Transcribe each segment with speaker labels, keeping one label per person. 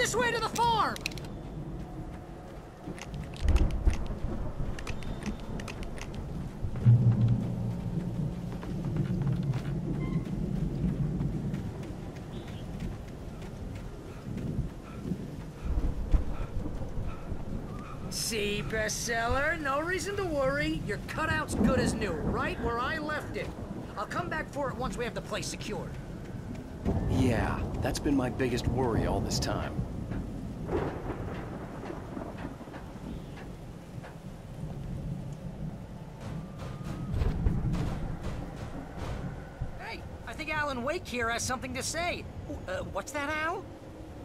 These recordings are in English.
Speaker 1: This way to the farm! See, bestseller, no reason to worry. Your cutout's good as new, right where I left it. I'll come back for it once we have the place secured.
Speaker 2: Yeah, that's been my biggest worry all this time.
Speaker 1: Think Alan Wake here has something to say. Uh, what's that, Al?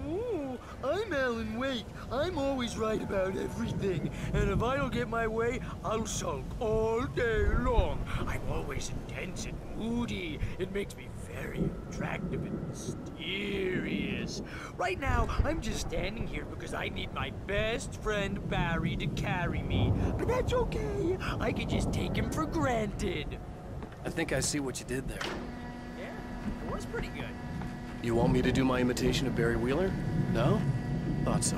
Speaker 3: Ooh, I'm Alan Wake. I'm always right about everything. And if I don't get my way, I'll sulk all day long. I'm always intense and moody. It makes me very attractive and mysterious. Right now, I'm just standing here because I need my best friend Barry to carry me. But that's okay. I can just take him for granted.
Speaker 2: I think I see what you did there.
Speaker 1: It was pretty good.
Speaker 2: You want me to do my imitation of Barry Wheeler? No? Thought so.